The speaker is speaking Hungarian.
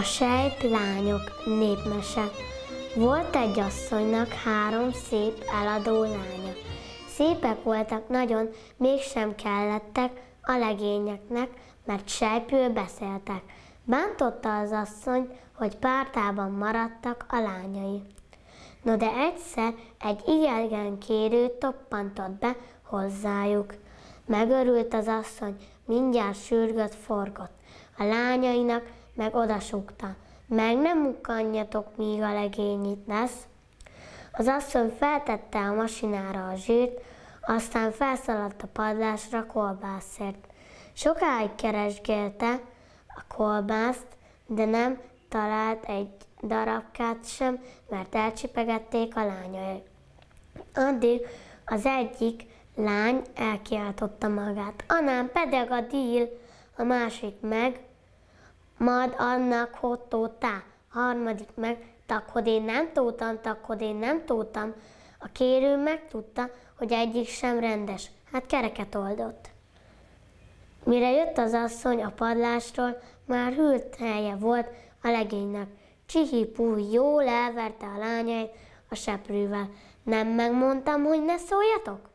A sejp lányok népmese. Volt egy asszonynak három szép eladó lánya. Szépek voltak nagyon, mégsem kellettek a legényeknek, mert sejpül beszéltek. Bántotta az asszony, hogy pártában maradtak a lányai. No de egyszer egy igen kérő toppantott be hozzájuk. Megörült az asszony, mindjárt sürgött, forgott. A lányainak meg odasukta. Meg nem mukkanjatok, míg a legény itt lesz. Az asszony feltette a masinára a zsírt, aztán felszaladt a padlásra kolbászért. Sokáig keresgélte a kolbászt, de nem talált egy darabkát sem, mert elcsipegették a lányai. Addig az egyik lány elkiáltotta magát. Anám, pedig a díl, a másik meg, mad annak hottó a harmadik meg, takkod én nem tótam, takkod én nem tótam. A kérő megtudta, hogy egyik sem rendes, hát kereket oldott. Mire jött az asszony a padlásról, már hűlt helye volt a legénynek. Csihipú jól elverte a lányait a seprűvel. Nem megmondtam, hogy ne szóljatok?